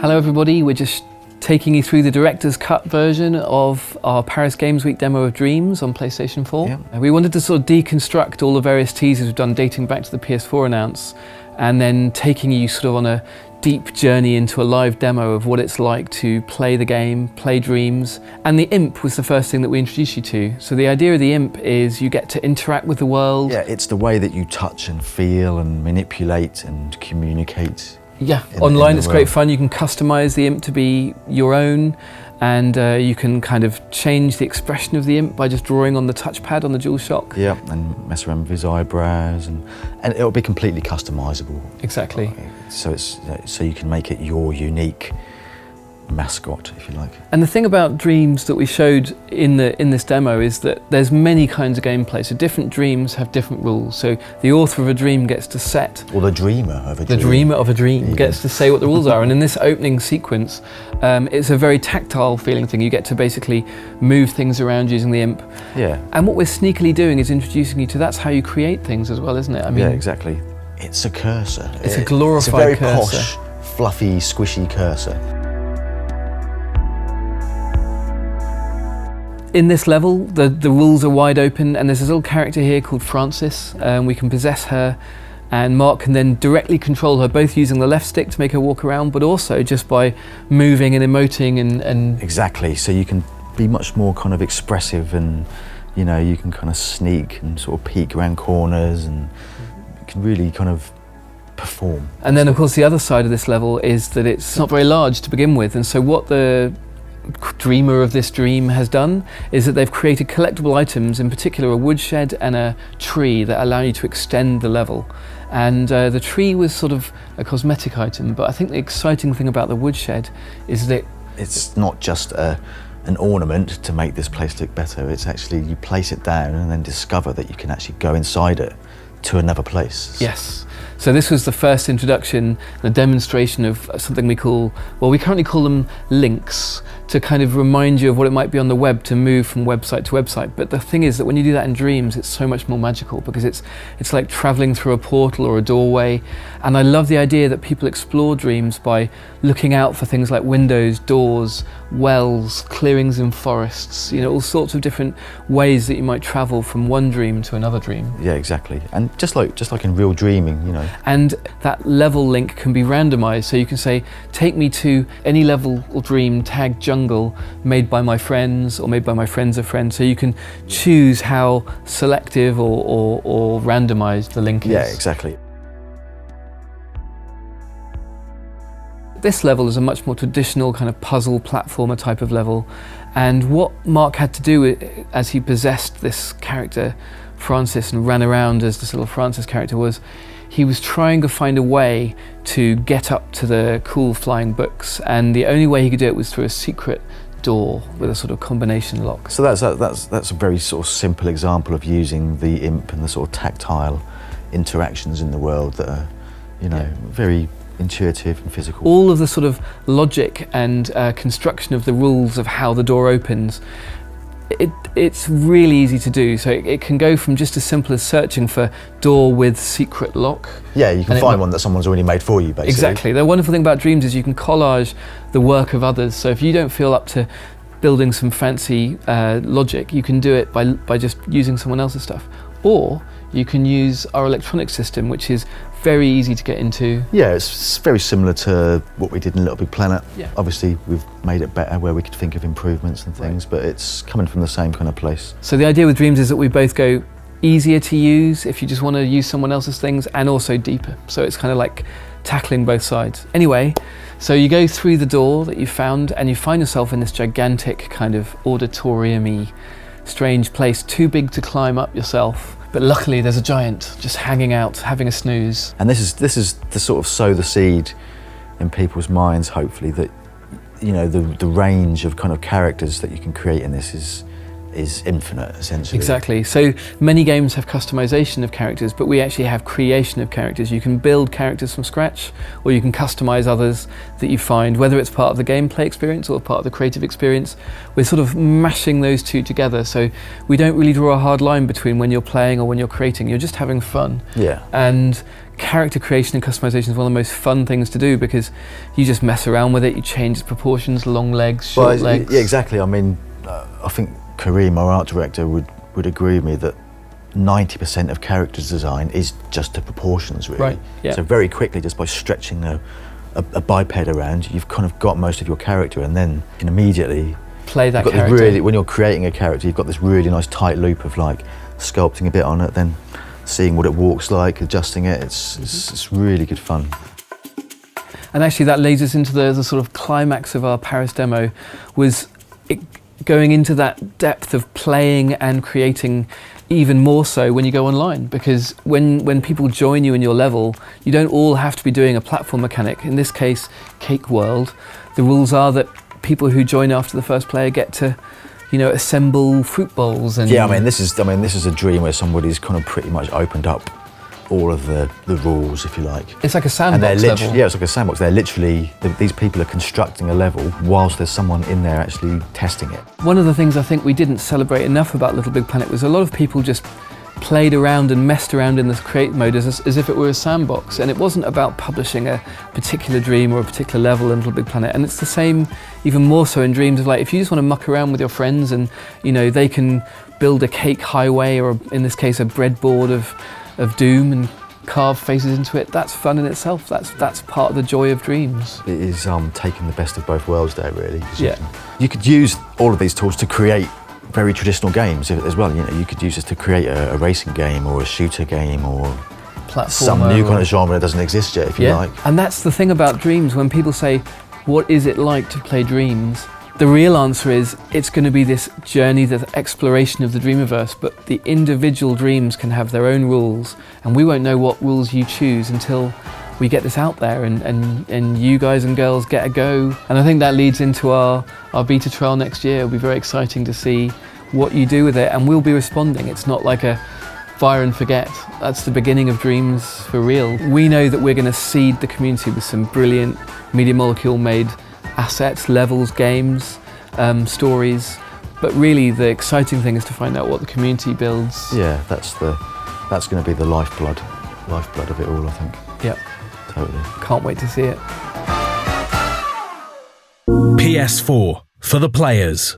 Hello everybody, we're just taking you through the director's cut version of our Paris Games Week demo of Dreams on PlayStation 4. Yeah. Uh, We wanted to sort of deconstruct all the various teasers we've done dating back to the PS4 announce and then taking you sort of on a deep journey into a live demo of what it's like to play the game, play Dreams. And the Imp was the first thing that we introduced you to. So the idea of the Imp is you get to interact with the world. Yeah, it's the way that you touch and feel and manipulate and communicate. Yeah, in- online in it's great fun. You can customize the imp to be your own, and uh, you can kind of change the expression of the imp by just drawing on the touchpad on the DualShock. Yeah, and mess around with his eyebrows, and, and it'll be completely customizable. Exactly. So it's so you can make it your unique mascot, if you like. And the thing about dreams that we showed in the in this demo is that there's many kinds of gameplay. So different dreams have different rules. So the author of a dream gets to set Or the dreamer of a dream. the dreamer of a dream gets to say what the rules are. And in this opening sequence, um, it's a very tactile feeling thing. You get to basically move things around using the imp. Yeah, And what we're sneakily doing is introducing you to that's how you create things as well, isn't it? I mean, yeah, exactly. It's a cursor. It's a glorified It's a very cursor. posh, fluffy, squishy cursor. In this level, the, the rules are wide open, and there's this little character here called Francis. Um, we can possess her, and Mark can then directly control her, both using the left stick to make her walk around, but also just by moving and emoting and, and Exactly. So you can be much more kind of expressive and you know, you can kind of sneak and sort of peek around corners and you can really kind of perform. And then, of course, the other side of this level is that it's not very large to begin with. And so, what the dreamer of this dream has done is that they've created collectible items, in particular a woodshed and a tree, that allow you to extend the level. And uh, the tree was sort of a cosmetic item, but I think the exciting thing about the woodshed is that It's not just a, an ornament to make this place look better. It's actually you place it down and then discover that you can actually go inside it to another place. Yes. So this was the first introduction, the demonstration of something we call, well, we currently call them links to kind of remind you of what it might be on the web to move from website to website. But the thing is that when you do that in dreams, it's so much more magical because it's it's like traveling through a portal or a doorway. And I love the idea that people explore dreams by looking out for things like windows, doors, wells, clearings in forests, you know, all sorts of different ways that you might travel from one dream to another dream. Yeah, exactly. And just like just like in real dreaming, you know. and that level link can be randomized so you can say take me to any level or dream tag jungle made by my friends or made by my friends of friends. So you can choose how selective or, or, or randomized the link is. Yeah, exactly. this level is a much more traditional kind of puzzle platformer type of level. And what mark had to do as he possessed this character francis and ran around as this little francis character was he was trying to find a way to get up to the cool flying books and the only way he could do it was through a secret door with a sort of combination lock So that's a, that's that's a very sort of simple example of using the imp and the sort of tactile interactions in the world that are, you know, Yeah. very intuitive and physical. all of the sort of logic and uh, construction of the rules of how the door opens it, it's really easy to do. So it, it can go from just as simple as searching for door with secret lock. Yeah, you can find one that someone's already made for you, basically. exactly. The wonderful thing about dreams is you can collage the work of others. So if you don't feel up to building some fancy uh, logic you can do it by, by just using someone else's stuff or you can use our electronic system which is very easy to get into Yeah, it's very similar to what we did in Little Big Planet. Yeah. Obviously, we've made it better where we could think of improvements and things, but it's coming from the same kind of place. So the idea with dreams is that we both go easier to use if you just want to use someone else's things and also deeper. So it's kind of like tackling both sides. Anyway, so you go through the door that you found and you find yourself in this gigantic kind of auditorium-y strange place, too big to climb up yourself. But luckily there's a giant just hanging out, having a snooze. And this is this is to sort of sow the seed in people's minds, hopefully that you know the the range of kind of characters that you can create in this is is infinite, essentially. Exactly. So many games have customization of characters, but we actually have creation of characters. You can build characters from scratch, or you can customize others that you find, whether it's part of the gameplay experience or part of the creative experience. We're sort of mashing those two together. So we don't really draw a hard line between when you're playing or when you're creating. You're just having fun. Yeah. And character creation and customization is one of the most fun things to do because you just mess around with it. You change its proportions, long legs, short Well, legs. Yeah, exactly. I mean, uh, I think Kareem, our art director, would, would agree with me that 90% of character design is just the proportions, really. Right, yeah. So very quickly, just by stretching a, a, a biped around, you've kind of got most of your character, and then you can immediately Play that you've got this character. really when you're creating a character, you've got this really nice tight loop of like sculpting a bit on it, then seeing what it walks like, adjusting it. It's it's, it's really good fun. And actually, that leads us into the, the sort of climax of our Paris demo, was going into that depth of playing and creating even more so when you go online. Because when when people join you in your level you don't all have to be doing a platform mechanic. In this case cake world. The rules are that people who join after the first player get to you know assemble fruit bowls and Yeah, I mean this is I mean this is a dream where somebody's kind of pretty much opened up all of the, the rules, if you like. it's like a sandbox level yeah, it's like a sandbox. They're literally, th- these people are constructing a level whilst there's someone in there actually testing it. One of the things I think we didn't celebrate enough about Little Big Planet was a lot of people just played around and messed around in this create mode as, as if it were a sandbox. And it wasn't about publishing a particular dream or a particular level in Little Big Planet. And it's the same, even more so in dreams of like, if you just want to muck around with your friends and, you know, they can build a cake highway or in this case, a breadboard of, of doom and carve faces into it, that's fun in itself. That's, that's part of the joy of dreams. It is um, taking the best of both worlds there, really. Yeah. You, could use all of these tools to create very traditional games as well. You know, you could use this to create a, a racing game or a shooter game or Platformer some new kind of genre that doesn't exist yet, if you like. And that's the thing about dreams. When people say, What is it like to play dreams? The real answer is it's going to be this journey, the exploration of the dreamiverse, but the individual dreams can have their own rules, and we won't know what rules you choose until we get this out there and, and, and you guys and girls get a go. And I think that leads into our, our beta trial next year. It'll be very exciting to see what you do with it, and we'll be responding. It's not like a fire and forget. That's the beginning of dreams for real. We know that we're going to seed the community with some brilliant Media Molecule made assets, levels, games, um, stories. But really, the exciting thing is to find out what the community builds. Yeah, that's the that's going to be the lifeblood, lifeblood of it all. I think. Yep. Totally. Can't wait to see it. PS4 for the players.